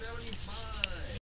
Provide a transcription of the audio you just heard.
75.